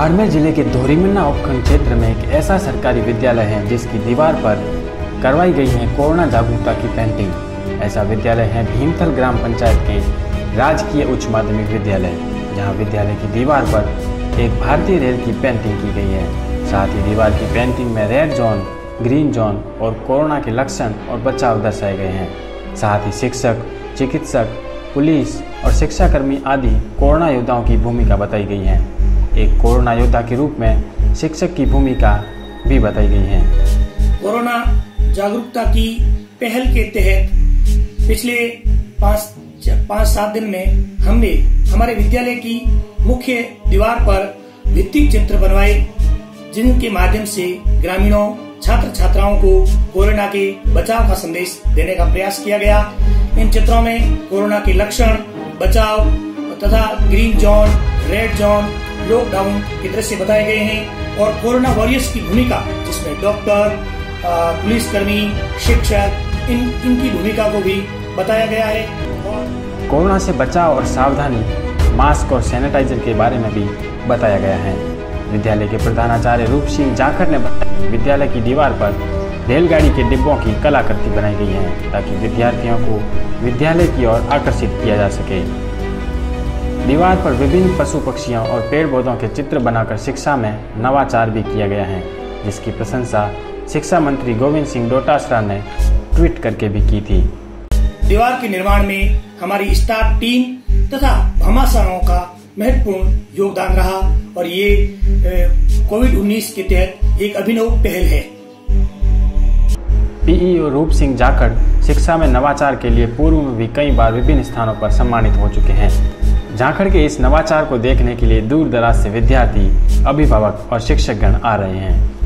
बाड़मेर ज़िले के धोरीमन्ना उपखंड क्षेत्र में एक ऐसा सरकारी विद्यालय है जिसकी दीवार पर करवाई गई है कोरोना जागरूकता की पेंटिंग। ऐसा विद्यालय है भीमथल ग्राम पंचायत के राजकीय उच्च माध्यमिक विद्यालय, जहाँ विद्यालय की दीवार पर एक भारतीय रेल की पेंटिंग की गई है। साथ ही दीवार की पेंटिंग में रेड जोन, ग्रीन जोन और कोरोना के लक्षण और बचाव दर्शाए गए हैं। साथ ही शिक्षक, चिकित्सक, पुलिस और शिक्षाकर्मी आदि कोरोना योद्धाओं की भूमिका बताई गई है। एक कोरोना योद्धा के रूप में शिक्षक की भूमिका भी बताई गई है। कोरोना जागरूकता की पहल के तहत पिछले पाँच पाँच, सात दिन में हमने हमारे विद्यालय की मुख्य दीवार पर भित्ति चित्र बनवाए, जिनके माध्यम से ग्रामीणों छात्र छात्राओं को कोरोना के बचाव का संदेश देने का प्रयास किया गया। इन चित्रों में कोरोना के लक्षण, बचाव तथा green zone red zone lockdown के दृश्य बताए गए हैं और कोरोना वॉरियर्स की भूमिका, जिसमें डॉक्टर पुलिसकर्मी शिक्षक, इन, इनकी भूमिका को भी बताया गया है। कोरोना से बचाव और सावधानी मास्क और सैनिटाइजर के बारे में भी बताया गया है। विद्यालय के प्रधानाचार्य रूप सिंह जाखड़ ने बताया विद्यालय की दीवार पर रेलगाड़ी के डिब्बों की कलाकृति बनाई गई है, ताकि विद्यार्थियों को विद्यालय की ओर आकर्षित किया जा सके। दीवार पर विभिन्न पशु पक्षियों और पेड़ पौधों के चित्र बनाकर शिक्षा में नवाचार भी किया गया है जिसकी प्रशंसा शिक्षा मंत्री गोविंद सिंह डोटासरा ने ट्वीट करके भी की थी। दीवार के निर्माण में हमारी स्टाफ टीम तथा भामाशाहों का महत्वपूर्ण योगदान रहा और ये कोविड 19 के तहत एक अभिनव पहल है। पीईओ रूप सिंह जाखड़ शिक्षा में नवाचार के लिए पूर्व में भी कई बार विभिन्न स्थानों पर सम्मानित हो चुके हैं। झाखड़ के इस नवाचार को देखने के लिए दूर दराज से विद्यार्थी, अभिभावक और शिक्षकगण आ रहे हैं।